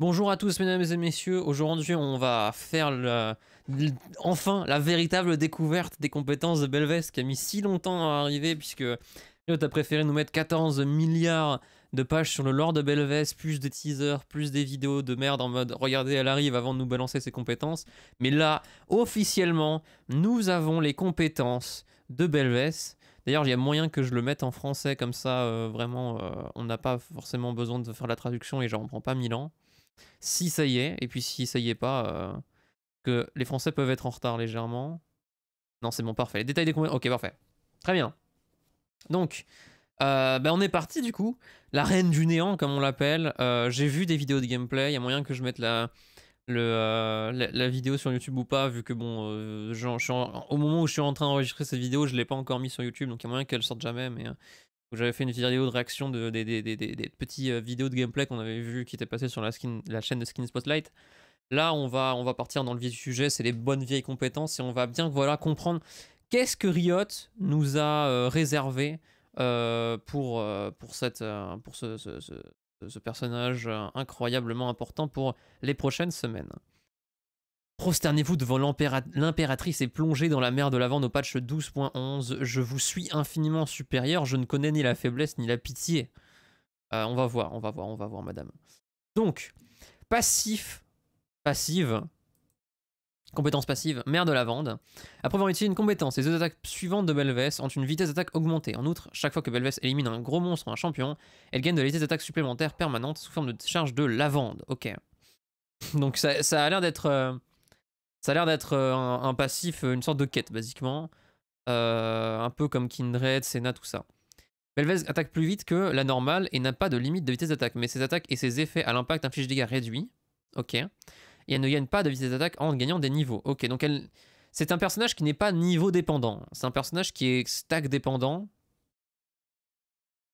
Bonjour à tous mesdames et messieurs, aujourd'hui on va faire enfin la véritable découverte des compétences de Belvest qui a mis si longtemps à arriver puisque Riot a préféré nous mettre 14 milliards de pages sur le lore de Belvest, plus des teasers, plus des vidéos de merde en mode regardez elle arrive avant de nous balancer ses compétences. Mais là, officiellement, nous avons les compétences de Belvest. D'ailleurs, il y a moyen que je le mette en français comme ça, euh, vraiment, euh, on n'a pas forcément besoin de faire la traduction et j'en prends pas mille ans. Si ça y est, et puis si ça y est pas, euh, que les Français peuvent être en retard légèrement. Non, c'est bon, parfait. Les détails des compétences. Ok, parfait. Très bien. Donc, euh, ben on est parti du coup. La reine du néant, comme on l'appelle. Euh, J'ai vu des vidéos de gameplay. Il y a moyen que je mette la, euh, la, vidéo sur YouTube ou pas, vu que bon, je suis au moment où je suis en train d'enregistrer cette vidéo, je l'ai pas encore mis sur YouTube, donc il y a moyen qu'elle sorte jamais. Mais j'avais fait une vidéo de réaction de, des, des, des, des petits euh, vidéos de gameplay qu'on avait vu qui étaient passées sur la, chaîne de Skin Spotlight. Là, on va, on va partir dans le vif du sujet, c'est les bonnes vieilles compétences et on va bien voilà, comprendre qu'est-ce que Riot nous a euh, réservé euh, pour, cette, pour ce, personnage incroyablement important pour les prochaines semaines. Prosternez-vous devant l'impératrice et plongez dans la mer de lavande au patch 12.11. Je vous suis infiniment supérieur, je ne connais ni la faiblesse ni la pitié. Euh, on va voir, on va voir, on va voir, madame. Donc, passif, passive, compétence passive, mer de lavande. Après avoir utilisé une compétence, les deux attaques suivantes de Belvès ont une vitesse d'attaque augmentée. En outre, chaque fois que Belvès élimine un gros monstre ou un champion, elle gagne de la vitesse d'attaque supplémentaire permanente sous forme de charge de lavande. Ok. Donc ça, ça a l'air d'être... euh, ça a l'air d'être euh, un, passif, euh, une sorte de quête, basiquement. Euh, un peu comme Kindred, Senna, tout ça. Belvez attaque plus vite que la normale et n'a pas de limite de vitesse d'attaque, mais ses attaques et ses effets à l'impact infligent dégâts réduits. Ok. Et elle ne gagne pas de vitesse d'attaque en gagnant des niveaux. Ok, donc elle... c'est un personnage qui n'est pas niveau dépendant. C'est un personnage qui est stack dépendant.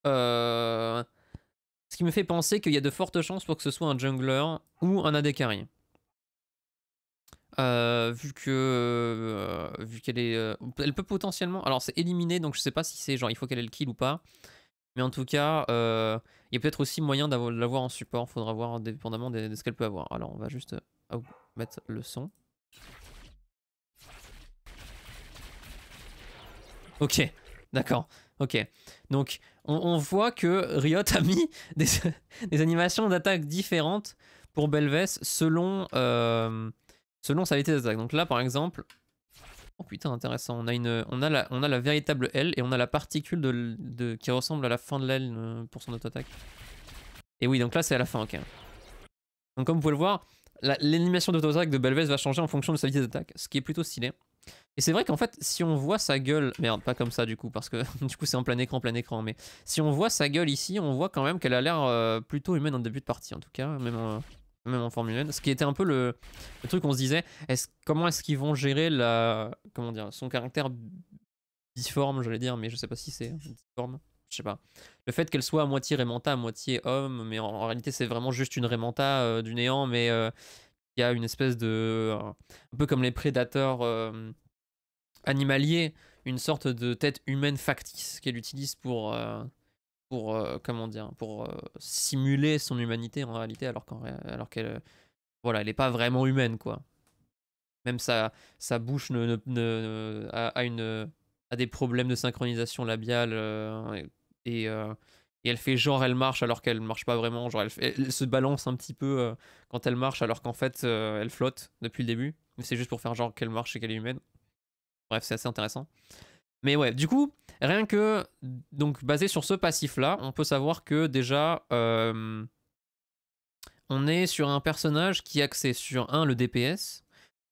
Ce qui me fait penser qu'il y a de fortes chances pour que ce soit un jungler ou un AD carry. Euh, vu que euh, vu qu'elle est euh, elle peut potentiellement alors c'est éliminé donc je sais pas si c'est genre il faut qu'elle ait le kill ou pas. Mais en tout cas il y a peut-être aussi moyen d'avoir- l'avoir en support. Faudra voir dépendamment de, ce qu'elle peut avoir. Alors on va juste mettre le son. Ok d'accord. Ok. Donc on, voit que Riot a mis des, des animations d'attaque différentes pour Belvès selon selon sa vitesse d'attaque. Donc là, par exemple, oh putain, intéressant. On a une, on a la, on a la véritable aile et on a la particule de, qui ressemble à la fin de l'aile euh, pour son auto-attaque. Et oui, donc là, c'est à la fin, ok. Donc comme vous pouvez le voir, la- l'animation d'auto-attaque de Belvez va changer en fonction de sa vitesse d'attaque, ce qui est plutôt stylé. Et c'est vrai qu'en fait, si on voit sa gueule, merde, pas comme ça du coup, parce que du coup c'est en plein écran, plein écran, mais si on voit sa gueule ici, on voit quand même qu'elle a l'air euh, plutôt humaine en début de partie, en tout cas, même même en forme humaine. Ce qui était un peu le, truc qu'on se disait, comment est-ce qu'ils vont gérer la, comment dire, son caractère difforme, j'allais dire, mais je sais pas si c'est difforme, je sais pas. Le fait qu'elle soit à moitié Raymanta, à moitié homme, mais en, réalité c'est vraiment juste une Raymanta euh, du néant, mais euh, il y a une espèce de, un peu comme les prédateurs euh, animaliers, une sorte de tête humaine factice qu'elle utilise pour, pour euh, comment dire, pour euh, simuler son humanité en réalité, alors qu'en alors qu'elle, euh, voilà, elle est pas vraiment humaine quoi. Même sa, sa bouche a, une, a des problèmes de synchronisation labiale et, et elle fait genre elle marche alors qu'elle marche pas vraiment, genre elle, elle se balance un petit peu quand elle marche alors qu'en fait elle flotte depuis le début, mais c'est juste pour faire genre qu'elle marche et qu'elle est humaine. Bref, c'est assez intéressant. Mais ouais, du coup, rien que donc basé sur ce passif là, on peut savoir que déjà euh, on est sur un personnage qui est axé sur un le DPS,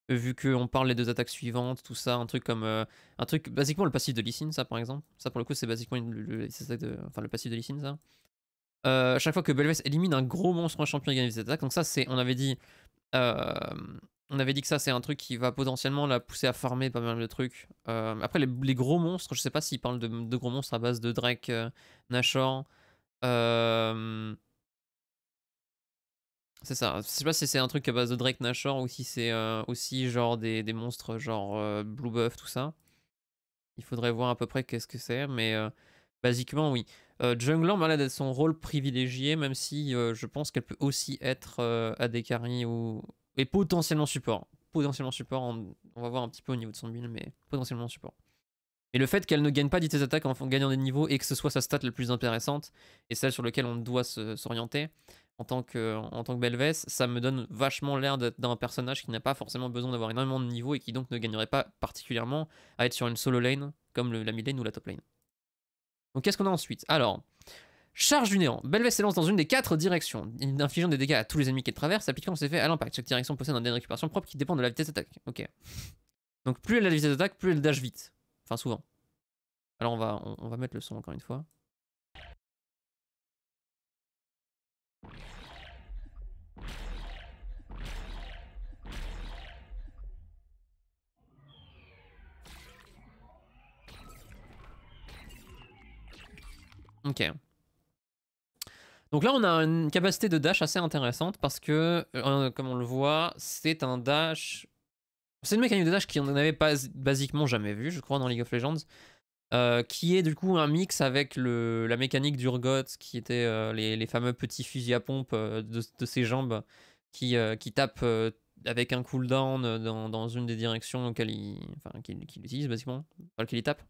vu qu'on parle les deux attaques suivantes, tout ça, un truc comme euh, un truc basiquement le passif de Lee Sin, ça par exemple. Ça pour le coup c'est basiquement le, passif de Lee Sin, ça. Euh, chaque fois que Belvès élimine un gros monstre un champion, il gagne des attaques. Donc ça c'est, on avait dit, on avait dit que ça c'est un truc qui va potentiellement la pousser à farmer pas mal de trucs. Euh, après les, gros monstres, je sais pas s'ils parlent de, gros monstres à base de Drake, euh, Nashor. Euh, c'est ça. Je sais pas si c'est un truc à base de Drake Nashor ou si c'est euh, aussi genre des, monstres genre Blue Buff, tout ça. Il faudrait voir à peu près qu'est-ce que c'est, mais basiquement oui. Euh, jungler m'a l'air d'être son rôle privilégié, même si je pense qu'elle peut aussi être AD carry ou... et potentiellement support. Potentiellement support, on... va voir un petit peu au niveau de son build, mais potentiellement support. Et le fait qu'elle ne gagne pas d'ITS attaques en gagnant des niveaux et que ce soit sa stat la plus intéressante et celle sur laquelle on doit s'orienter en tant que en que Belves, ça me donne vachement l'air d'un personnage qui n'a pas forcément besoin d'avoir énormément de niveaux et qui donc ne gagnerait pas particulièrement à être sur une solo lane comme la mid lane ou la top lane. Donc qu'est-ce qu'on a ensuite? Alors, charge du néant. Belves s'élance dans une des quatre directions, infligeant des dégâts à tous les ennemis qu'elle traverse, appliquant ses effets à l'impact. Chaque direction possède un dé de récupération propre qui dépend de la vitesse d'attaque. Ok. Donc plus elle a la vitesse d'attaque, plus elle dash vite. Enfin, souvent. Alors, on va, on, va mettre le son encore une fois. Ok. Donc là, on a une capacité de dash assez intéressante parce que, euh, comme on le voit, c'est un dash c'est une mécanique de dash qu'on n'avait pas basiquement jamais vu, je crois, dans League of Legends. Euh, qui est du coup un mix avec la mécanique d'Urgot, qui était euh, les, fameux petits fusils à pompe de, ses jambes qui, qui tapent avec un cooldown dans, une des directions qu'il, utilise basiquement, dans lequel il tape.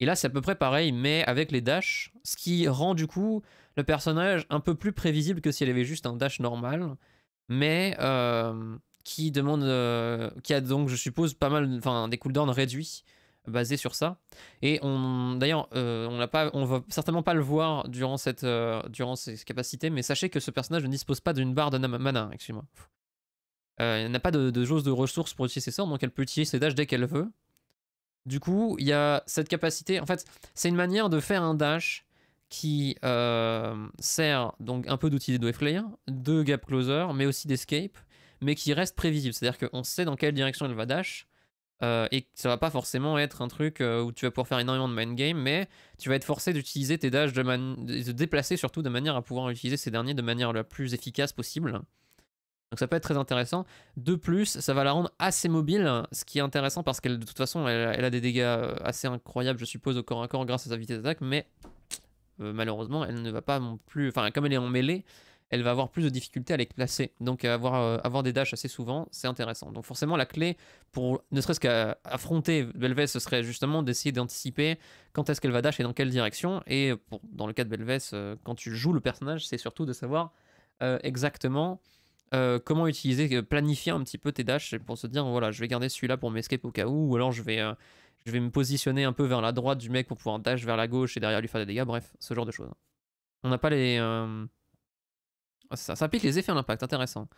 Et là c'est à peu près pareil, mais avec les dash, ce qui rend du coup le personnage un peu plus prévisible que s'il avait juste un dash normal, mais qui demande, euh, qui a donc, je suppose, pas mal, enfin, des cooldowns réduits basés sur ça. Et on, d'ailleurs, euh, on n'a pas, on va certainement pas le voir durant cette, euh, durant ces capacités, mais sachez que ce personnage ne dispose pas d'une barre de mana, excusez-moi. elle n'a pas de, de de ressources pour utiliser ses sorts, donc elle peut utiliser ses dash dès qu'elle veut. Du coup, il y a cette capacité. En fait, c'est une manière de faire un dash qui sert donc un peu d'outil de wave de gap closer, mais aussi d'escape, mais qui reste prévisible. C'est-à-dire qu'on sait dans quelle direction elle va dash. Euh, et ça va pas forcément être un truc euh, où tu vas pouvoir faire énormément de mind game, mais tu vas être forcé d'utiliser tes dash, de, de déplacer surtout de manière à pouvoir utiliser ces derniers de manière la plus efficace possible. Donc ça peut être très intéressant. De plus, ça va la rendre assez mobile, ce qui est intéressant parce qu'elle de toute façon elle, a des dégâts euh, assez incroyables, je suppose, au corps à corps grâce à sa vitesse d'attaque, mais malheureusement elle ne va pas non plus. Enfin, comme elle est en mêlée, elle va avoir plus de difficultés à les placer. Donc avoir, euh, avoir des dashs assez souvent, c'est intéressant. Donc forcément, la clé pour ne serait-ce qu'affronter Belves, ce serait justement d'essayer d'anticiper quand est-ce qu'elle va dash et dans quelle direction. Et dans le cas de Belves, euh, quand tu joues le personnage, c'est surtout de savoir euh, comment utiliser, planifier un petit peu tes dashs pour se dire, voilà, je vais garder celui-là pour m'escape au cas où, ou alors je vais... je vais me positionner un peu vers la droite du mec pour pouvoir dash vers la gauche et derrière lui faire des dégâts, bref, ce genre de choses. On n'a pas les, ah, ça, ça, les effets à l'impact, intéressant.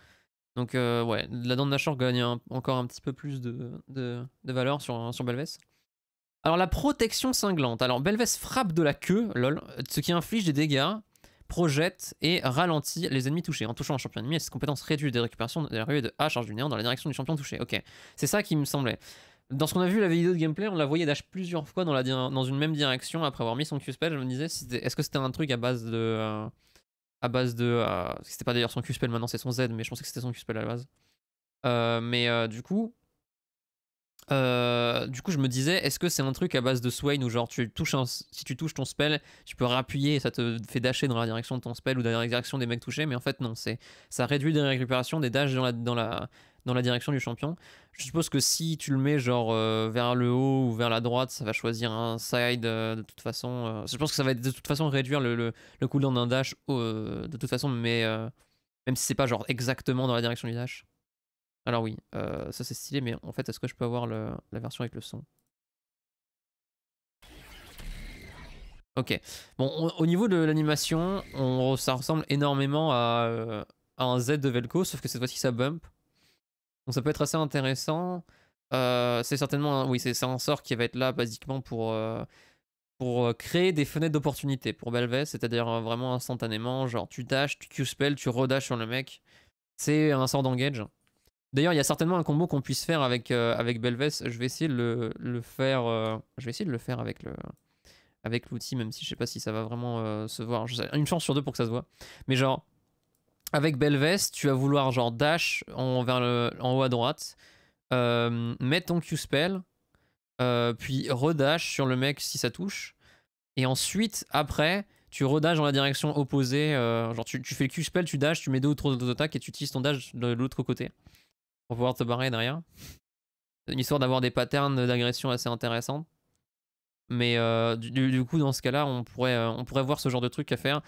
Donc euh, ouais, la dent de Nashor gagne encore un petit peu plus de, de, valeur sur, sur Belves. Alors la protection cinglante. Alors Belves frappe de la queue, lol, ce qui inflige des dégâts, projette et ralentit les ennemis touchés. En touchant un champion ennemi, cette compétence réduit des récupérations de la rue de A charge du néant dans la direction du champion touché. Ok, c'est ça qui me semblait. Dans ce qu'on a vu la vidéo de gameplay, on la voyait dash plusieurs fois dans, la, dans une même direction après avoir mis son Q-spell. Je me disais, est-ce que c'était un truc à base de... Euh, à base de. Euh, c'était pas d'ailleurs son Q-spell, maintenant c'est son Z, mais je pensais que c'était son Q-spell à la base. Euh, mais euh, du coup. Du coup, je me disais, est-ce que c'est un truc à base de Swain où genre tu touches si tu touches ton spell, tu peux rappuyer et ça te fait dasher dans la direction de ton spell ou dans la direction des mecs touchés, mais en fait non, c'est ça réduit les récupérations des dashs dans la, dans la, dans la direction du champion. Je suppose que si tu le mets genre euh, vers le haut ou vers la droite, ça va choisir un side euh, de toute façon. Euh, je pense que ça va de toute façon réduire le, le, le cooldown d'un dash de toute façon, mais même si c'est pas genre exactement dans la direction du dash. Alors oui, ça c'est stylé, mais en fait, est-ce que je peux avoir la version avec le son? Ok. Bon, au niveau de l'animation, ça ressemble énormément à, à, un Z de Velko, sauf que cette fois-ci ça bump. Donc ça peut être assez intéressant. Euh, c'est certainement un, oui, c'est un sort qui va être là basiquement pour, euh, pour euh, créer des fenêtres d'opportunité pour Belves, c'est-à-dire vraiment instantanément, genre tu dash, tu Q-spell, tu redashes sur le mec. C'est un sort d'engage. D'ailleurs, il y a certainement un combo qu'on puisse faire avec, avec Belves. Je vais essayer de le, faire. je vais essayer de le faire avec le avec l'outil, même si je sais pas si ça va vraiment se voir. Une chance sur deux pour que ça se voit. Mais genre, avec Belvest, tu vas vouloir genre dash en, vers en haut à droite, euh, mettre ton Q-spell, euh, puis redash sur le mec si ça touche. Et ensuite, après, tu redages dans la direction opposée. euh, genre, tu, tu fais le Q-spell, tu dash, tu mets deux ou trois attaques et tu utilises ton dash de l'autre côté pour pouvoir te barrer derrière. Une histoire d'avoir des patterns d'agression assez intéressants. Mais euh, du, coup, dans ce cas-là, on pourrait, euh, on pourrait voir ce genre de truc à faire.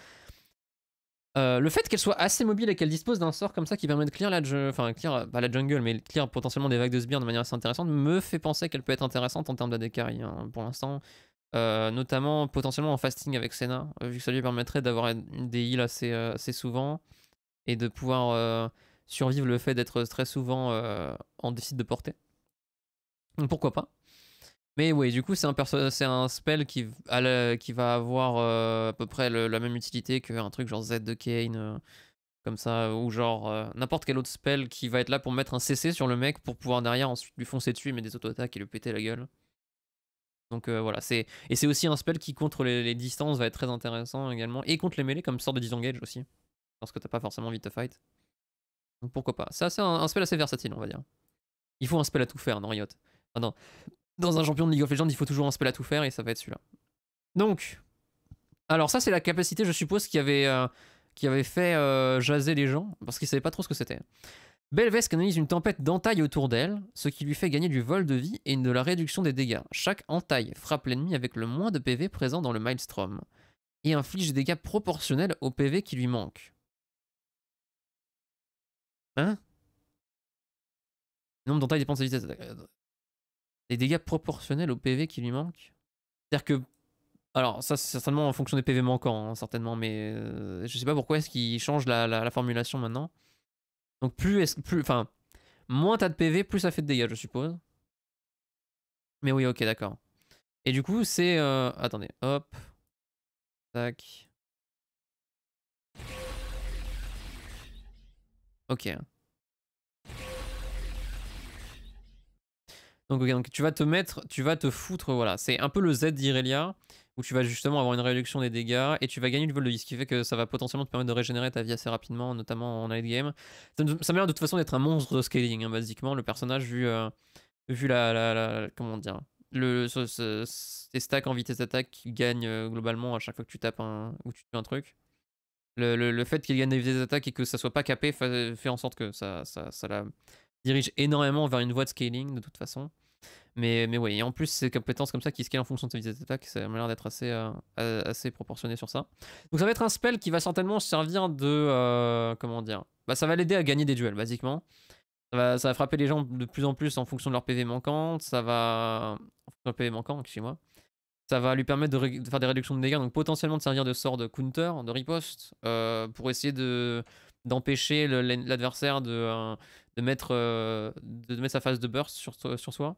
Euh, le fait qu'elle soit assez mobile et qu'elle dispose d'un sort comme ça qui permet de clear la, enfin, clear, pas la jungle, mais clear potentiellement des vagues de sbires de manière assez intéressante, me fait penser qu'elle peut être intéressante en termes d'AD carry hein, pour l'instant. Notamment potentiellement en fasting avec Senna, vu que ça lui permettrait d'avoir des heals assez, assez souvent et de pouvoir survivre le fait d'être très souvent euh, en déficit de portée. Donc pourquoi pas. Mais oui, du coup, c'est un, spell qui, va avoir euh, à peu près la même utilité qu'un truc genre Z de Kane, euh, comme ça, ou genre n'importe quel autre spell qui va être là pour mettre un CC sur le mec pour pouvoir derrière ensuite lui foncer dessus, mais des auto-attaques et lui péter la gueule. Donc voilà, c'est et c'est aussi un spell qui contre les, distances va être très intéressant également, et contre les mêlées comme sort de disengage aussi, parce que t'as pas forcément envie de fight. Pourquoi pas. C'est un, un spell assez versatile, on va dire. Il faut un spell à tout faire dans Riot. Dans un champion de League of Legends, il faut toujours un spell à tout faire et ça va être celui-là. Donc, alors ça c'est la capacité, je suppose, qui avait, euh, avait fait euh, jaser les gens, parce qu'ils savaient pas trop ce que c'était. Belves canalise une tempête d'entaille autour d'elle, ce qui lui fait gagner du vol de vie et de la réduction des dégâts. Chaque entaille frappe l'ennemi avec le moins de PV présent dans le Maelstrom, et inflige des dégâts proportionnels au PV qui lui manque. Hein? Nombre d'entailles dépend de sa vitesse d'attaque. Des dégâts proportionnels au PV qui lui manque C'est-à-dire que. Alors, ça, c'est certainement en fonction des PV manquants, hein, certainement, mais euh, je sais pas pourquoi est-ce qu'il change la, la- la formulation maintenant. Donc, plus. est-ce- plus enfin, moins t'as de PV, plus ça fait de dégâts, je suppose. Mais oui, ok, d'accord. Et du coup, c'est. euh, Attendez, hop. Tac. Ok. Donc, tu vas te mettre, tu vas te foutre, voilà. C'est un peu le Z d'Irelia, où tu vas justement avoir une réduction des dégâts et tu vas gagner du vol de vie, ce qui fait que ça va potentiellement te permettre de régénérer ta vie assez rapidement, notamment en late game. Ça, ça m'a l'air de toute façon d'être un monstre de scaling, hein, basiquement, le personnage, vu, euh, vu la, Comment dire le, ce, stacks en vitesse d'attaque qui gagnent euh, globalement à chaque fois que tu tapes un, ou tu tues un truc. Le, le- fait qu'il gagne des vitesses d'attaque et que ça soit pas capé fa- fait en sorte que ça, ça, ça la dirige énormément vers une voie de scaling de toute façon. Mais, mais oui, et en plus, ces compétences comme ça qui scalent en fonction de sa vitesse d'attaque, ça m'a l'air d'être assez, euh, assez proportionné sur ça. Donc ça va être un spell qui va certainement servir de... euh, comment dire bah, Ça va l'aider à gagner des duels, basiquement. Ça va, frapper les gens de plus en plus en fonction de leur PV manquante. Ça va... En fonction de leur PV manquant, excusez-moi. Ça va lui permettre de, faire des réductions de dégâts, donc potentiellement de servir de sort de counter, de riposte, euh, pour essayer de d'empêcher l'adversaire de, de, mettre, euh, de mettre sa phase de burst sur, sur soi.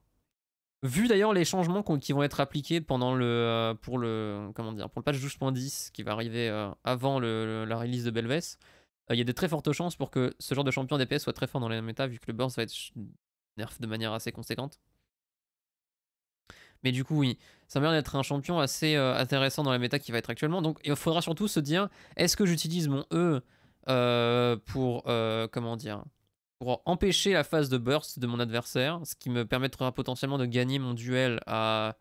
Vu d'ailleurs les changements qui vont être appliqués pendant le euh, pour le comment dire pour le patch 12.10 qui va arriver euh, avant le- la release de Belves, il y a de très fortes chances pour que ce genre de champion DPS soit très fort dans la méta vu que le burst va être nerf de manière assez conséquente. Mais du coup oui, ça m'a l'air d'être un champion assez intéressant dans la méta qui va être actuellement. Donc il faudra surtout se dire est-ce que j'utilise mon E pour comment dire pour empêcher la phase de burst de mon adversaire, ce qui me permettra potentiellement de gagner mon duel à,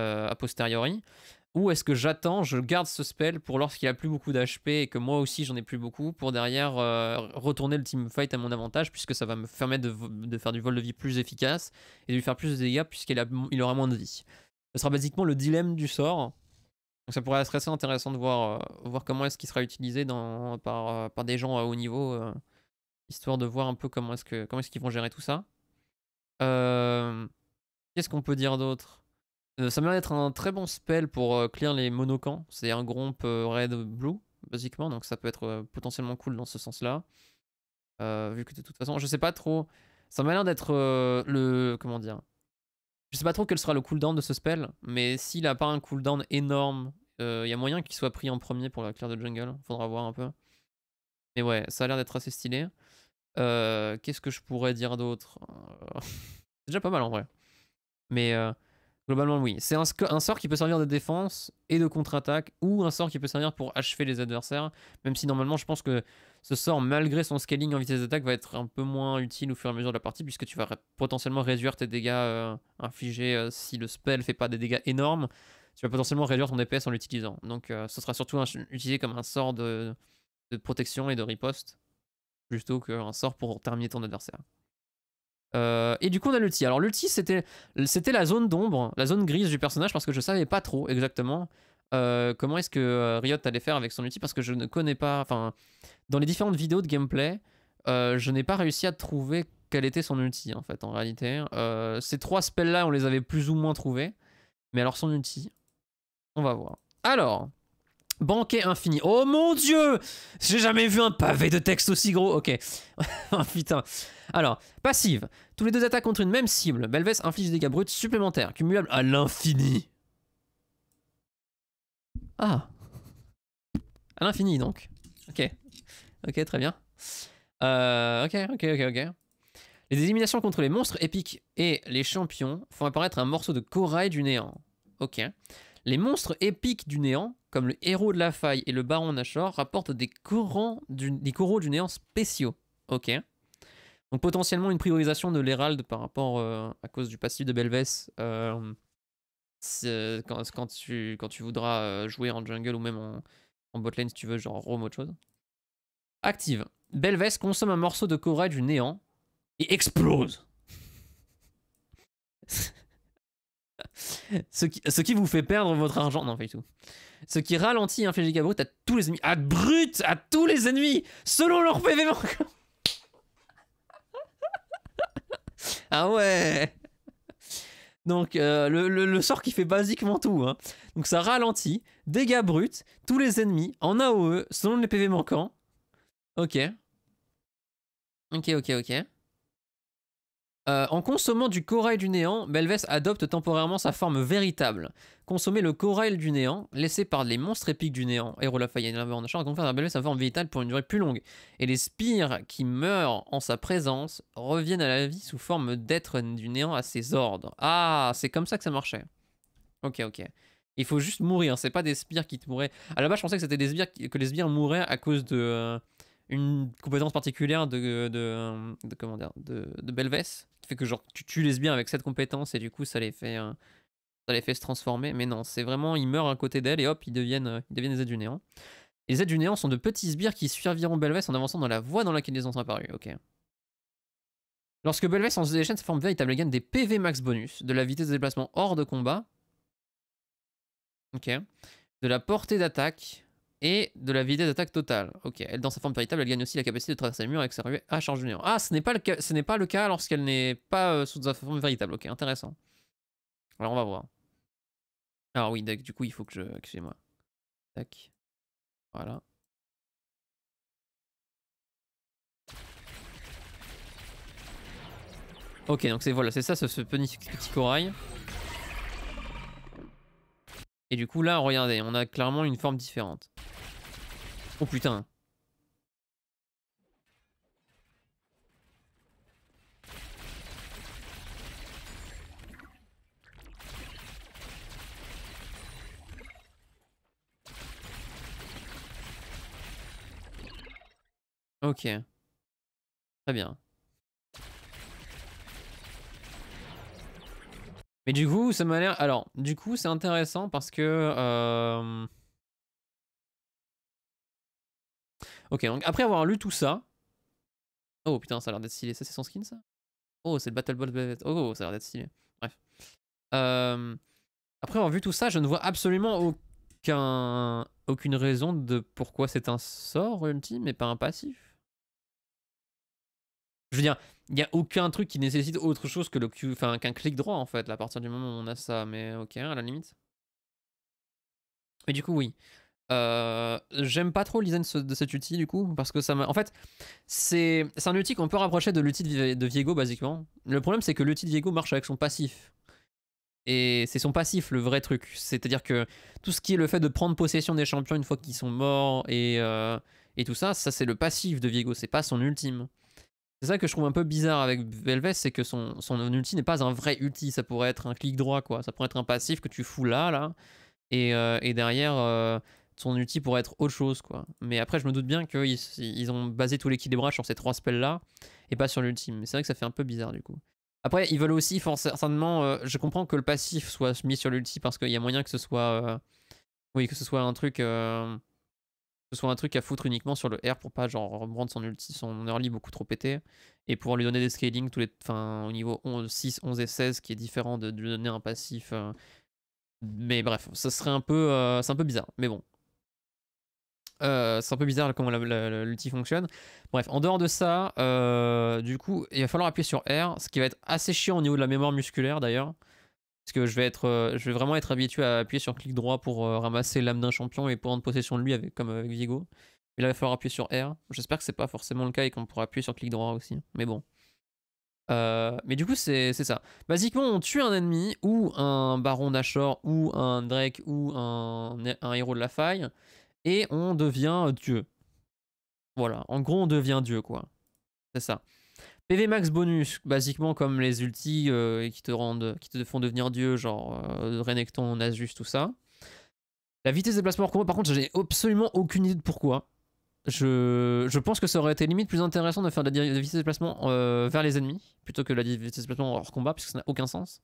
euh, a posteriori. Ou est-ce que j'attends, je garde ce spell pour lorsqu'il a plus beaucoup d'HP et que moi aussi j'en ai plus beaucoup, pour derrière euh, retourner le team fight à mon avantage, puisque ça va me permettre de, faire du vol de vie plus efficace et de lui faire plus de dégâts puisqu'il il aura moins de vie. Ce sera basiquement le dilemme du sort. Donc ça pourrait être assez intéressant de voir, euh, voir comment est-ce qu'il sera utilisé par, euh, par des gens à haut niveau, euh, histoire de voir un peu comment est-ce est-ce qu'ils vont gérer tout ça. Euh, Qu'est-ce qu'on peut dire d'autre? Euh, Ça l'air d'être un très bon spell pour euh, clear les monocamps. C'est un gromp euh, red blue, basiquement, donc ça peut être potentiellement cool dans ce sens-là. Vu que de toute façon, je sais pas trop. Ça m'a l'air d'être le. Comment dire? Je sais pas trop quel sera le cooldown de ce spell, mais s'il a pas un cooldown énorme, il y a moyen qu'il soit pris en premier pour la clear de jungle. Faudra voir un peu. Mais ouais, ça a l'air d'être assez stylé. Euh, Qu'est-ce que je pourrais dire d'autre Euh, C'est déjà pas mal en vrai. Mais euh, globalement, oui. C'est un, sort qui peut servir de défense et de contre-attaque, ou un sort qui peut servir pour achever les adversaires. Même si normalement, je pense que ce sort, malgré son scaling en vitesse d'attaque, va être un peu moins utile au fur et à mesure de la partie, puisque tu vas potentiellement réduire tes dégâts euh, infligés euh, si le spell fait pas des dégâts énormes. tu vas potentiellement réduire ton DPS en l'utilisant. Donc euh, ce sera surtout utilisé comme un sort de, protection et de riposte, plutôt qu'un sort pour terminer ton adversaire. Euh, et du coup on a l'ulti. Alors l'ulti c'était la zone d'ombre, la zone grise du personnage parce que je savais pas trop exactement euh, comment est-ce que Riot allait faire avec son ulti parce que je ne connais pas, enfin dans les différentes vidéos de gameplay, je n'ai pas réussi à trouver quel était son ulti en fait en réalité. ces trois spells là on les avait plus ou moins trouvés, mais alors son ulti, on va voir. Alors, banquet infini. Oh mon dieu J'ai jamais vu un pavé de texte aussi gros. Ok. oh putain. Alors, passive. Tous les deux attaques contre une même cible. Belves inflige des dégâts bruts supplémentaires, cumulables à l'infini. Ah. À l'infini donc. Ok. Ok, très bien. Euh, ok, ok, ok, ok. Les éliminations contre les monstres épiques et les champions font apparaître un morceau de corail du néant. Ok. Les monstres épiques du néant, comme le héros de la faille et le baron Nashor, rapportent des, courants des coraux du néant spéciaux. Ok. Donc potentiellement une priorisation de l'hérald par rapport euh, à cause du passif de Belves euh, euh, quand, tu, quand tu voudras jouer en jungle ou même en, en botlane si tu veux, genre Rome autre chose. Active. Belves consomme un morceau de corail du néant et explose. ce, qui, ce qui vous fait perdre votre argent. Non, du tout. Ce qui ralentit un giga brut à tous les ennemis. À brut À tous les ennemis Selon leur PV Ah ouais Donc euh, le, le, sort qui fait basiquement tout. Hein. Donc ça ralentit, dégâts bruts, tous les ennemis en AOE selon les PV manquants. Ok. Ok, ok, ok. Euh, en consommant du corail du néant, Belves adopte temporairement sa forme véritable. Consommer le corail du néant, laissé par les monstres épiques du néant, Héros Lafayette et en achat, confère à Belves sa forme véritable pour une durée plus longue. Et les spires qui meurent en sa présence reviennent à la vie sous forme d'êtres du néant à ses ordres. Ah, c'est comme ça que ça marchait. Ok, ok. Il faut juste mourir, c'est pas des spires qui te mouraient. À la base, je pensais que c'était des que les spires mouraient à cause de euh, une compétence particulière de, de, de Belves fait que genre tu tues les sbires avec cette compétence et du coup ça les fait, euh, ça les fait se transformer. Mais non, c'est vraiment, ils meurent à côté d'elle et hop, ils deviennent, euh, ils deviennent des aides du néant. les aides du néant sont de petits sbires qui survivront Belves en avançant dans la voie dans laquelle ils ont apparu. Ok. Lorsque Belves en déchaîne, sa forme véritable gagne des PV max bonus, de la vitesse de déplacement hors de combat. Ok. De la portée d'attaque, et de la vitesse d'attaque totale. Ok, elle, dans sa forme véritable, elle gagne aussi la capacité de traverser le mur avec sa rue à charge néant. Ah, ce n'est pas, le cas, ce n'est pas le cas lorsqu'elle n'est pas euh, sous sa forme véritable. Ok, intéressant. Alors, on va voir. Alors oui, du coup, il faut que je... Excusez-moi. Tac. Voilà. Ok, donc c'est voilà, c'est ça, ce, ce petit corail. Et du coup là, regardez, on a clairement une forme différente. Oh putain. Ok. Très bien. Mais du coup, ça m'a l'air... Alors, du coup, c'est intéressant parce que... Euh, ok, donc après avoir lu tout ça... Oh putain, ça a l'air d'être stylé. Ça, c'est son skin, ça? Oh, c'est le Battle Ball Oh, ça a l'air d'être stylé. Bref. Euh, après avoir vu tout ça, je ne vois absolument aucun... aucune raison de pourquoi c'est un sort ultime et pas un passif. Je veux dire, il n'y a aucun truc qui nécessite autre chose que le qu'un clic droit en fait, à partir du moment où on a ça, mais ok, à la limite. Mais du coup, oui. Euh, j'aime pas trop l'idée de, cet outil du coup, parce que ça m'a. En fait, c'est un outil qu'on peut rapprocher de l'outil de Viego basiquement. Le problème, c'est que l'outil de Viego marche avec son passif. Et c'est son passif le vrai truc. C'est-à-dire que tout ce qui est le fait de prendre possession des champions une fois qu'ils sont morts et, euh, tout ça, ça c'est le passif de Viego, c'est pas son ultime. C'est ça que je trouve un peu bizarre avec Belves, c'est que son, son ulti n'est pas un vrai ulti, ça pourrait être un clic droit, quoi. Ça pourrait être un passif que tu fous là, là, et, euh, et derrière, euh, son ulti pourrait être autre chose, quoi. Mais après, je me doute bien qu'ils ils ont basé tout l'équilibrage sur ces trois spells-là, et pas sur l'ultime. Mais c'est vrai que ça fait un peu bizarre, du coup. Après, ils veulent aussi certainement. Euh, je comprends que le passif soit mis sur l'ulti parce qu'il y a moyen que ce soit. Euh, oui, que ce soit un truc. Euh, ce soit un truc à foutre uniquement sur le R pour pas genre rendre son son early beaucoup trop pété. Et pouvoir lui donner des scaling tous les, au niveau 11, 6, 11 et 16 qui est différent de, lui donner un passif. mais bref, ça serait un peu. c'est un peu bizarre. Mais bon, euh, c'est un peu bizarre comment l'outil fonctionne. Bref, en dehors de ça, euh, du coup, il va falloir appuyer sur R, ce qui va être assez chiant au niveau de la mémoire musculaire d'ailleurs. Parce que je vais, être, euh, je vais vraiment être habitué à appuyer sur clic droit pour ramasser l'âme d'un champion et prendre possession de lui avec, comme avec Vigo. Mais là, il va falloir appuyer sur R. J'espère que c'est pas forcément le cas et qu'on pourra appuyer sur clic droit aussi. Mais bon. mais du coup, c'est ça. Basiquement, on tue un ennemi ou un baron Nashor ou un Drake ou un héros de la faille et on devient Dieu. Voilà, en gros on devient Dieu quoi. C'est ça. PV max bonus, basiquement comme les ultis euh, qui te rendent, qui te font devenir Dieu, genre euh, Renekton, Nasus, tout ça. La vitesse de déplacement hors combat, par contre, j'ai absolument aucune idée de pourquoi. Je, pense que ça aurait été limite plus intéressant de faire de la vitesse de déplacement euh, vers les ennemis plutôt que la vitesse de déplacement hors combat, puisque ça n'a aucun sens.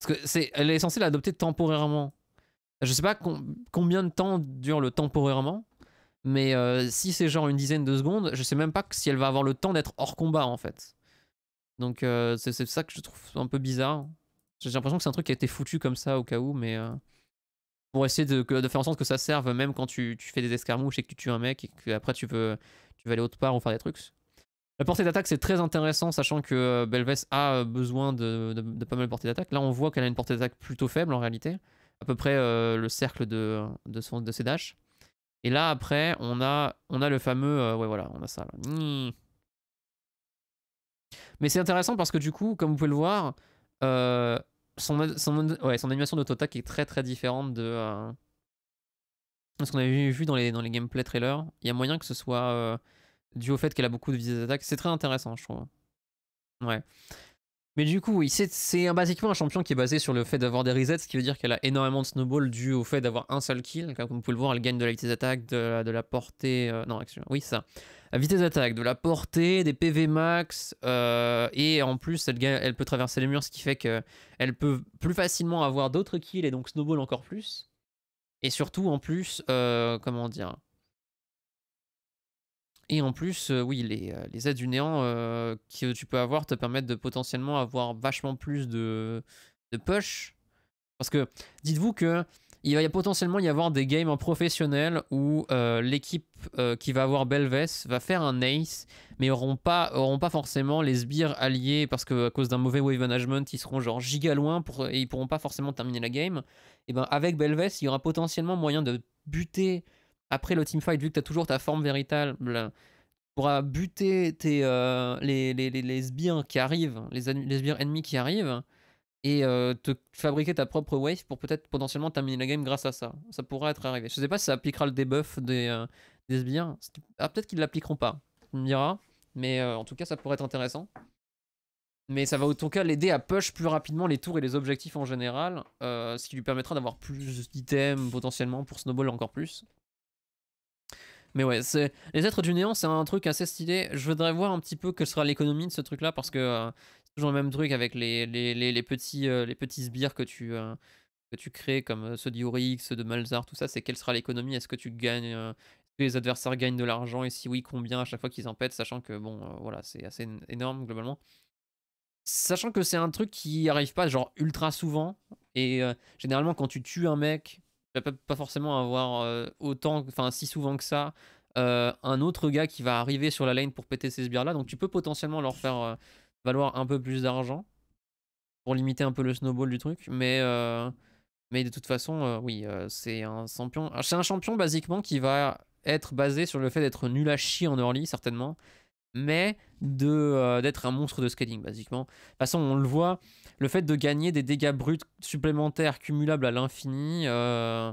Parce que c'est, elle est censée l'adopter temporairement. Je sais pas combien de temps dure le temporairement, mais euh, si c'est genre une dizaine de secondes, je sais même pas si elle va avoir le temps d'être hors combat en fait. Donc euh, c'est ça que je trouve un peu bizarre. J'ai l'impression que c'est un truc qui a été foutu comme ça au cas où, mais euh, pour essayer de, faire en sorte que ça serve même quand tu, fais des escarmouches et que tu tues un mec et que après tu veux, tu veux aller autre part ou faire des trucs. La portée d'attaque c'est très intéressant sachant que Belves a besoin de, de pas mal de portée d'attaque. Là on voit qu'elle a une portée d'attaque plutôt faible en réalité à peu près le cercle de, de, son, de ses dashs. Et là, après, on a, on a le fameux... Euh, ouais, voilà, on a ça là. Mais c'est intéressant parce que du coup, comme vous pouvez le voir, euh, son, son, ouais, son animation de Totak est très très différente de ce qu'on avait vu dans les, dans les gameplay trailers. Il y a moyen que ce soit dû au fait qu'elle a beaucoup de visées d'attaque. C'est très intéressant, je trouve. Ouais. Mais du coup, oui, c'est basiquement un champion qui est basé sur le fait d'avoir des resets, ce qui veut dire qu'elle a énormément de snowball dû au fait d'avoir un seul kill. Comme vous pouvez le voir, elle gagne de la vitesse d'attaque, de, la, portée. Euh, non, oui, ça. Vitesse d'attaque, de la portée, des PV max, euh, et en plus, elle, elle peut traverser les murs, ce qui fait qu'elle peut plus facilement avoir d'autres kills et donc snowball encore plus. Et surtout, en plus, euh, comment dire et en plus, euh, oui, les, euh, les, aides du néant euh, que tu peux avoir te permettent de potentiellement avoir vachement plus de, de push. Parce que dites-vous que il va potentiellement y avoir des games en professionnel où l'équipe qui va avoir Belves va faire un ace, mais auront pas, auront pas forcément les sbires alliés parce que à cause d'un mauvais wave management, ils seront genre giga loin pour, et ils pourront pas forcément terminer la game. Et ben avec Belves, il y aura potentiellement moyen de buter après le teamfight, vu que tu as toujours ta forme véritable, tu pourras buter tes, euh, les, les, sbires qui arrivent, les, les sbires ennemis qui arrivent, et euh, te fabriquer ta propre wave pour peut-être potentiellement terminer la game grâce à ça. Ça pourrait être arrivé. Je sais pas si ça appliquera le debuff des, euh, sbires. Ah, peut-être qu'ils l'appliqueront pas. Tu me diras. Mais en tout cas, ça pourrait être intéressant. Mais ça va en tout cas l'aider à push plus rapidement les tours et les objectifs en général, ce qui lui permettra d'avoir plus d'items potentiellement pour snowball encore plus. Mais ouais, c'est les êtres du néant, c'est un truc assez stylé. Je voudrais voir un petit peu quelle sera l'économie de ce truc-là parce que euh, c'est toujours le même truc avec les, les, les, petits, euh, les petits sbires que tu, euh, que tu crées, comme ceux d'Iorix, ceux de Malzar, tout ça. C'est quelle sera l'économie? Est-ce que tu gagnes les adversaires gagnent de l'argent? Et si oui, combien à chaque fois qu'ils en pètent Sachant que, bon, voilà, c'est assez énorme globalement. Sachant que c'est un truc qui arrive pas genre ultra souvent. Et généralement, quand tu tues un mec pas, pas forcément avoir euh, autant, enfin si souvent que ça, euh, un autre gars qui va arriver sur la lane pour péter ces sbires là. Donc tu peux potentiellement leur faire euh, valoir un peu plus d'argent pour limiter un peu le snowball du truc. Mais, mais de toute façon, oui, c'est un champion. C'est un champion basiquement qui va être basé sur le fait d'être nul à chier en early, certainement mais de d'être un monstre de scaling basiquement. De toute façon, on le voit, le fait de gagner des dégâts bruts supplémentaires cumulables à l'infini, euh,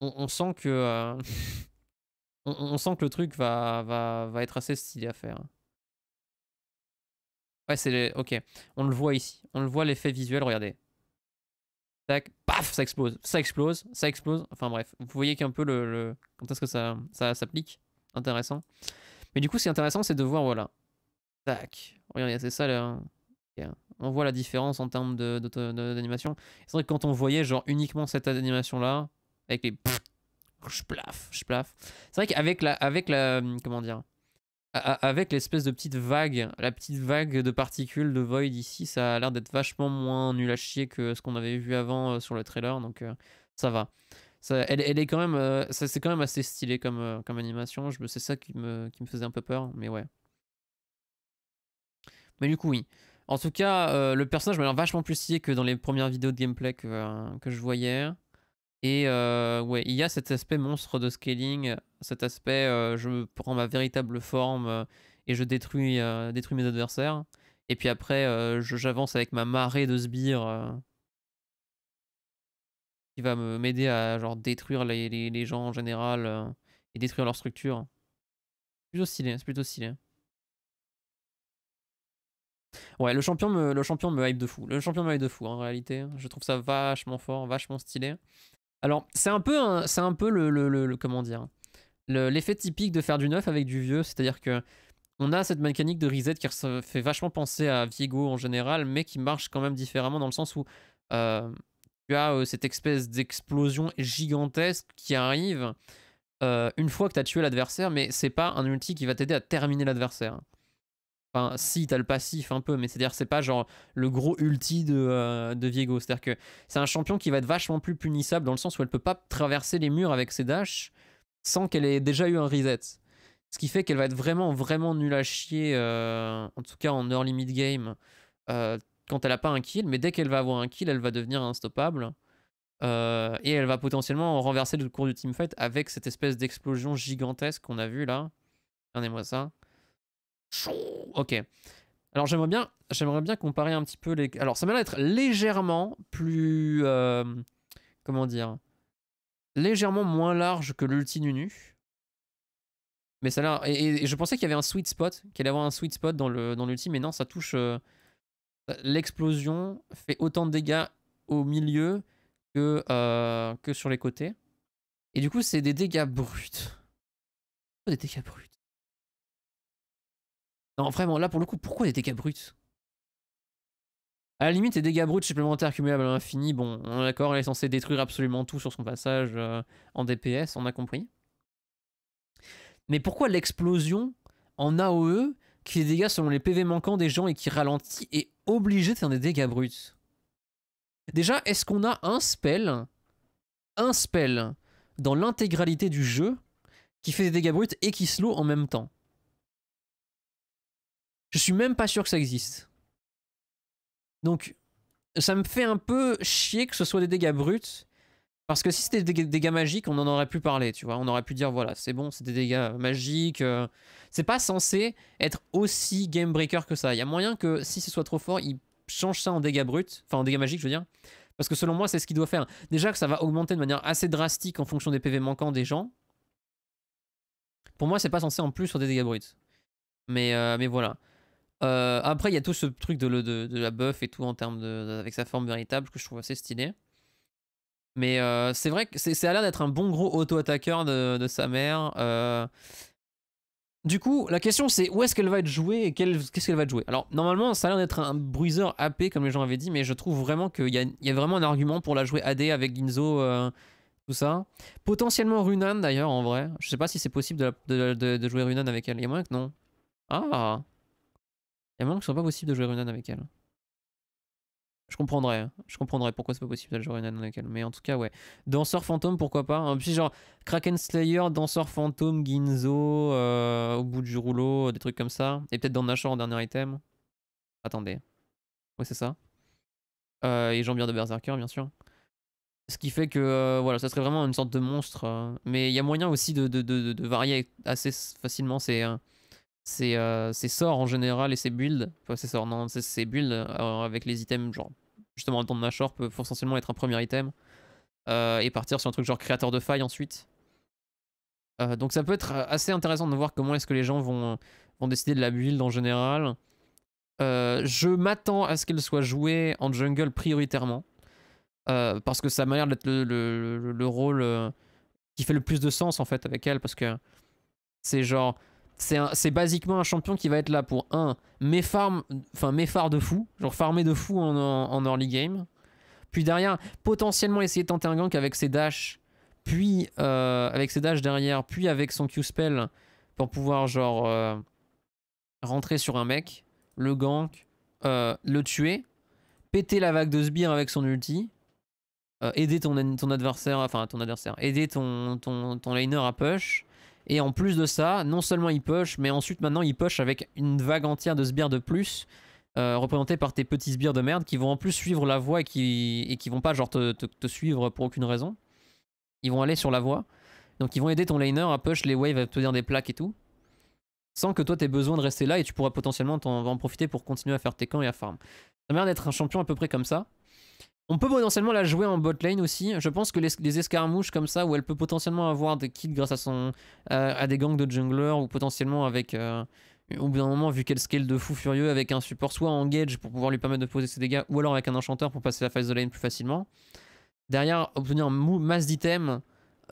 on, sent que euh, on, sent que le truc va, va, va, être assez stylé à faire. Ouais, c'est ok. On le voit ici. On le voit l'effet visuel. Regardez. Tac, paf, ça explose, ça explose, ça explose. Enfin bref, vous voyez qu'un peu le, le, quand est-ce que ça, ça s'applique? Intéressant. Mais du coup, ce qui est intéressant, c'est de voir, voilà. Tac. Regardez, c'est ça là. On voit la différence en termes d'animation. C'est vrai que quand on voyait genre uniquement cette animation là, avec les plaf, je plaf. C'est vrai qu'avec la, avec la, comment dire, avec l'espèce de petite vague, la petite vague de particules de Void ici, ça a l'air d'être vachement moins nul à chier que ce qu'on avait vu avant euh, sur le trailer, donc euh, ça va. Elle, elle, est quand même, euh, c'est quand même assez stylé comme, comme animation. C'est ça qui me, qui me faisait un peu peur, mais ouais. Mais du coup, oui. En tout cas, le personnage m'a l'air vachement plus stylé que dans les premières vidéos de gameplay que, que je voyais. Et ouais, il y a cet aspect monstre de scaling, cet aspect je prends ma véritable forme et je détruis, détruis mes adversaires. Et puis après, j'avance avec ma marée de sbires qui va m'aider à genre détruire les, les, gens en général et détruire leur structure. Plutôt stylé, c'est plutôt stylé. Ouais, le champion, me, le champion me hype de fou. Le champion me hype de fou en réalité. Je trouve ça vachement fort, vachement stylé. Alors, c'est un peu, c'est un peu le, le, comment dire, l'effet typique de faire du neuf avec du vieux, c'est-à-dire que on a cette mécanique de reset qui fait vachement penser à Viego en général, mais qui marche quand même différemment dans le sens où euh, tu as euh, cette espèce d'explosion gigantesque qui arrive euh, une fois que tu as tué l'adversaire, mais c'est pas un ulti qui va t'aider à terminer l'adversaire. Enfin, si, t'as le passif un peu, mais c'est-à-dire c'est pas genre le gros ulti de, euh, de Viego. C'est-à-dire que c'est un champion qui va être vachement plus punissable dans le sens où elle peut pas traverser les murs avec ses dashs sans qu'elle ait déjà eu un reset. Ce qui fait qu'elle va être vraiment, vraiment nulle à chier, en tout cas en early mid-game, quand elle a pas un kill. Mais dès qu'elle va avoir un kill, elle va devenir instoppable. et elle va potentiellement renverser le cours du teamfight avec cette espèce d'explosion gigantesque qu'on a vu là. Regardez-moi ça. Ok. Alors j'aimerais bien, j'aimerais bien comparer un petit peu les. Alors ça m'a l'air d'être légèrement plus, euh, comment dire, légèrement moins large que l'ulti Nunu. Mais ça a l'air. Et, je pensais qu'il y avait un sweet spot, qu'il allait avoir un sweet spot dans le dans l'ulti, mais non, ça touche. Euh, l'explosion fait autant de dégâts au milieu que euh, que sur les côtés. Et du coup, c'est des dégâts bruts. Des dégâts bruts. Non, vraiment, là pour le coup, pourquoi des dégâts bruts? À la limite, les dégâts bruts supplémentaires cumulables à l'infini, bon, on est d'accord, elle est censée détruire absolument tout sur son passage euh, en DPS, on a compris. Mais pourquoi l'explosion en AOE, qui est dégâts selon les PV manquants des gens et qui ralentit, est obligé de faire des dégâts bruts Déjà, est-ce qu'on a un spell, un spell dans l'intégralité du jeu qui fait des dégâts bruts et qui slow en même temps? Je suis même pas sûr que ça existe. Donc, ça me fait un peu chier que ce soit des dégâts bruts. Parce que si c'était des dégâts magiques, on en aurait pu parler, tu vois. On aurait pu dire, voilà, c'est bon, c'est des dégâts magiques. Euh. c'est pas censé être aussi game breaker que ça. Il y a moyen que si ce soit trop fort, il change ça en dégâts bruts. Enfin, en dégâts magiques, je veux dire. Parce que selon moi, c'est ce qu'il doit faire. Déjà que ça va augmenter de manière assez drastique en fonction des PV manquants des gens. Pour moi, c'est pas censé en plus sur des dégâts bruts. Mais, euh, mais voilà. Euh, après, il y a tout ce truc de, de, la buff et tout en termes de, avec sa forme véritable que je trouve assez stylé. Mais euh, c'est vrai que c'est à l'air d'être un bon gros auto-attaqueur de, sa mère. Euh. Du coup, la question c'est où est-ce qu'elle va être jouée et qu'est-ce qu'elle va être jouée Alors, normalement, ça a l'air d'être un bruiser AP comme les gens avaient dit, mais je trouve vraiment qu'il y, y, a vraiment un argument pour la jouer AD avec Ginzo, tout ça. Potentiellement Runan d'ailleurs, en vrai. Je sais pas si c'est possible de, de, jouer Runan avec elle. Il y a moyen que non. Ah il y a moment que ce soit pas possible de jouer Runan avec elle. Je comprendrais, hein. je comprendrais pourquoi c'est pas possible de jouer Runan avec elle. Mais en tout cas, ouais. Danseur fantôme, pourquoi pas. Un petit genre Kraken Slayer, Danseur fantôme, Ginzo, euh, au bout du rouleau, des trucs comme ça. Et peut-être dans Nashor en dernier item. Attendez. Ouais, c'est ça. Euh, et Jambière de Berserker, bien sûr. Ce qui fait que euh, voilà, ça serait vraiment une sorte de monstre. mais il y a moyen aussi de, de, de, de varier assez facilement. C'est ses, euh, sorts en général et ses builds, enfin ses sorts, non, ses, builds euh, avec les items, genre justement le temps de Nashor peut potentiellement être un premier item euh, et partir sur un truc genre créateur de failles ensuite. donc ça peut être assez intéressant de voir comment est-ce que les gens vont, vont décider de la build en général. je m'attends à ce qu'elle soit jouée en jungle prioritairement. parce que ça m'a l'air d'être le, le, le, rôle qui fait le plus de sens en fait avec elle. Parce que c'est genre c'est basiquement un champion qui va être là pour un mes farm, enfin mes farms de fou, genre farmer de fou en, early game. Puis derrière, potentiellement essayer de tenter un gank avec ses dash, puis euh, avec ses dash derrière, puis avec son Q-spell pour pouvoir genre euh, rentrer sur un mec, le gank, euh, le tuer, péter la vague de sbire avec son ulti, aider ton, ton adversaire, enfin ton adversaire, aider ton, ton, ton laner à push, et en plus de ça, non seulement il push, mais ensuite maintenant il push avec une vague entière de sbires de plus, euh, représentés par tes petits sbires de merde qui vont en plus suivre la voie et qui, et vont pas genre te, te, suivre pour aucune raison. Ils vont aller sur la voie. Donc ils vont aider ton laner à push les waves, à te dire des plaques et tout. Sans que toi t'aies besoin de rester là et tu pourras potentiellement en, en profiter pour continuer à faire tes camps et à farm. Ça m'a l'air d'être un champion à peu près comme ça. On peut potentiellement la jouer en bot lane aussi. Je pense que les, escarmouches comme ça, où elle peut potentiellement avoir des kills grâce à, à des gangs de jungler, ou potentiellement avec, euh, au bout d'un moment, vu qu'elle scale de fou furieux, avec un support soit engage pour pouvoir lui permettre de poser ses dégâts, ou alors avec un enchanteur pour passer la phase de lane plus facilement. Derrière, obtenir masse d'items,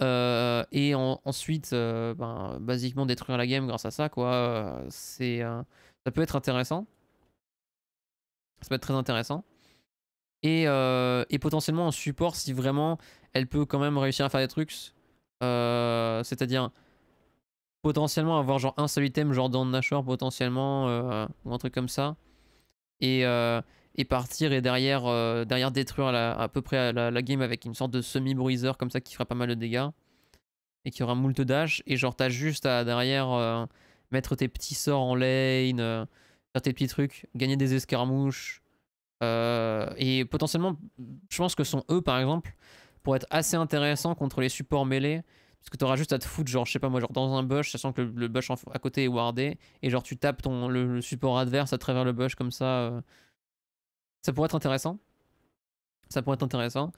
euh, et ensuite, euh, ben, basiquement détruire la game grâce à ça, quoi. c'est, ça peut être intéressant. Ça peut être très intéressant. Euh, et, potentiellement en support si vraiment elle peut quand même réussir à faire des trucs. Euh, c'est-à-dire potentiellement avoir genre un seul item genre dans potentiellement euh, ou un truc comme ça. Et, partir et derrière, derrière détruire à peu près la, game avec une sorte de semi-bruiser comme ça qui fera pas mal de dégâts. Et qui aura moult dash. Et genre t'as juste à derrière mettre tes petits sorts en lane, faire tes petits trucs, gagner des escarmouches. Euh, et potentiellement, je pense que son E par exemple pour être assez intéressant contre les supports mêlés. Parce que tu auras juste à te foutre, genre, je sais pas moi, genre dans un bush, sachant que le, bush à côté est wardé, et genre tu tapes ton, le, support adverse à travers le bush comme ça. Euh. Ça pourrait être intéressant. Ça pourrait être intéressant.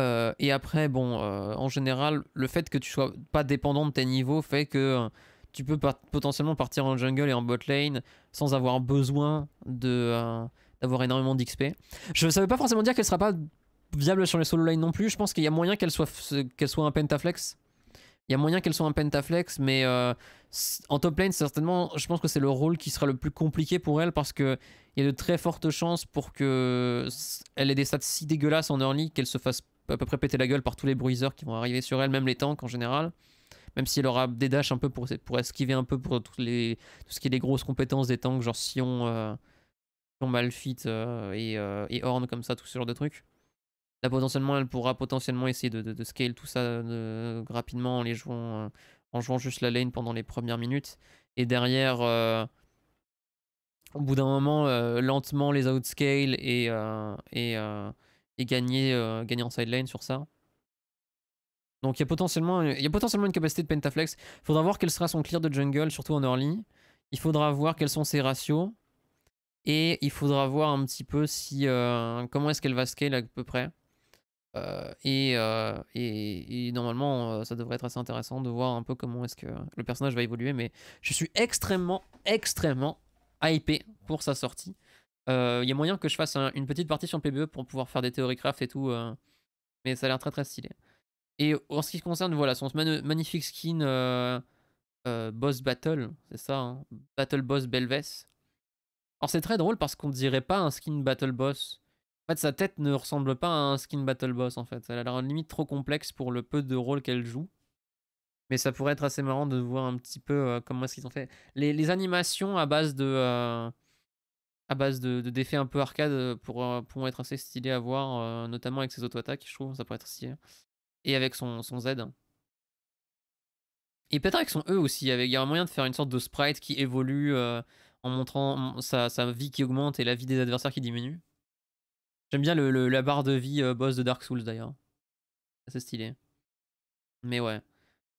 Euh, et après, bon, en général, le fait que tu sois pas dépendant de tes niveaux fait que tu peux potentiellement partir en jungle et en bot lane sans avoir besoin de d'avoir énormément d'XP. Je ne savais pas forcément dire qu'elle sera pas viable sur les solo lane non plus. Je pense qu'il y a moyen qu'elle soit, qu'elle soit un pentaflex. Il y a moyen qu'elle soit un pentaflex, mais euh, en top lane, certainement, je pense que c'est le rôle qui sera le plus compliqué pour elle parce qu'il y a de très fortes chances pour qu'elle ait des stats si dégueulasses en early qu'elle se fasse à peu près péter la gueule par tous les bruisers qui vont arriver sur elle, même les tanks en général. Même si elle aura des dashs un peu pour, pour esquiver un peu pour les, tout ce qui est les grosses compétences des tanks, genre Sion, euh, Malfit euh, et, euh, et Horn comme ça, tout ce genre de trucs. Là potentiellement elle pourra potentiellement essayer de, de, scale tout ça rapidement en les jouant euh, en jouant juste la lane pendant les premières minutes. Et derrière au bout d'un moment lentement les outscale et, et, et gagner, gagner en side lane sur ça. Donc il y, a potentiellement, il y a potentiellement une capacité de pentaflex. Il faudra voir quel sera son clear de jungle, surtout en early. Il faudra voir quels sont ses ratios. Et il faudra voir un petit peu si euh, comment est-ce qu'elle va scale à peu près. Euh, euh, et, normalement, ça devrait être assez intéressant de voir un peu comment est-ce que le personnage va évoluer. Mais je suis extrêmement, extrêmement hypé pour sa sortie. Il y a moyen que je fasse une petite partie sur le PBE pour pouvoir faire des théories craft et tout. mais ça a l'air très très stylé. Et en ce qui concerne voilà, son magnifique skin Boss Battle, c'est ça, hein, Battle Boss Belves. Alors c'est très drôle parce qu'on dirait pas un skin battle boss. En fait, sa tête ne ressemble pas à un skin battle boss en fait. Elle a l'air limite trop complexe pour le peu de rôle qu'elle joue. Mais ça pourrait être assez marrant de voir un petit peu euh, comment est-ce qu'ils ont fait. Les, animations à base de... Euh, à base de d'effets un peu arcade euh, pour, pour être assez stylé à voir, notamment avec ses auto-attaques, je trouve, ça pourrait être stylé. Et avec son, son Z. Et peut-être avec son E aussi, il y a moyen de faire une sorte de sprite qui évolue en montrant sa, vie qui augmente et la vie des adversaires qui diminue. J'aime bien la barre de vie euh, boss de Dark Souls d'ailleurs. C'est stylé. Mais ouais.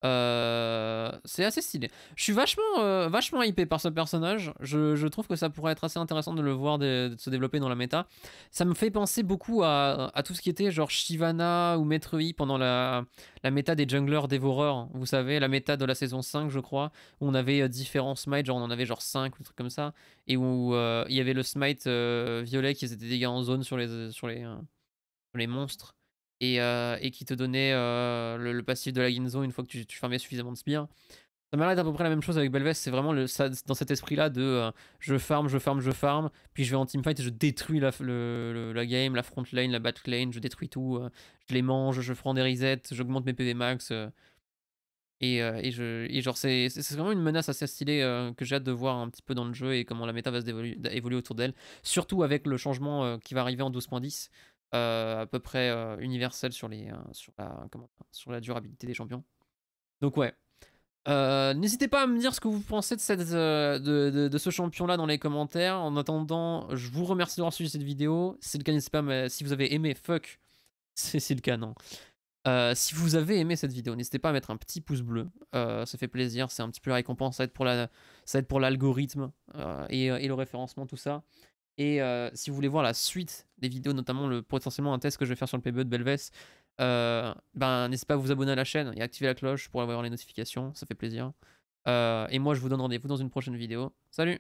Euh, c'est assez stylé. Je suis vachement, euh, vachement hypé par ce personnage. Je, trouve que ça pourrait être assez intéressant de le voir de, se développer dans la méta. Ça me fait penser beaucoup à, tout ce qui était genre Shivana ou Maître pendant la, la méta des junglers dévoreurs. Vous savez, la méta de la saison 5, je crois, où on avait euh, différents smites, genre on en avait genre 5 ou des trucs comme ça, et où il y avait le smite violet qui faisait des dégâts en zone sur les, sur les, sur les monstres et, euh, et qui te donnait euh, le, passif de la Ginzo une fois que tu, fermais suffisamment de spires. Ça m'a l'air à peu près la même chose avec Belvest, c'est vraiment dans cet esprit-là de euh, je farm, je farm, je farm, puis je vais en teamfight et je détruis la, game, la front lane, la back lane, je détruis tout, je les mange, je prends des resets, j'augmente mes PV max. Et genre, c'est vraiment une menace assez stylée que j'ai hâte de voir un petit peu dans le jeu et comment la méta va se évoluer autour d'elle. Surtout avec le changement qui va arriver en 12.10, à peu près universel sur, les, sur, la, sur la durabilité des champions. Donc, ouais, euh, n'hésitez pas à me dire ce que vous pensez de, cette, euh, de, ce champion-là dans les commentaires. En attendant, je vous remercie d'avoir suivi cette vidéo. Si c'est le cas, n'hésitez pas, si vous avez aimé, fuck, c'est le cas, non. Euh, si vous avez aimé cette vidéo, n'hésitez pas à mettre un petit pouce bleu. ça fait plaisir, c'est un petit peu la récompense. Ça aide pour l'algorithme et, et, le référencement, tout ça. Et si vous voulez voir la suite des vidéos, notamment le, potentiellement un test que je vais faire sur le PBE de Belves, euh, ben, n'hésitez pas à vous abonner à la chaîne et activer la cloche pour avoir les notifications, ça fait plaisir. Euh, et moi, je vous donne rendez-vous dans une prochaine vidéo. Salut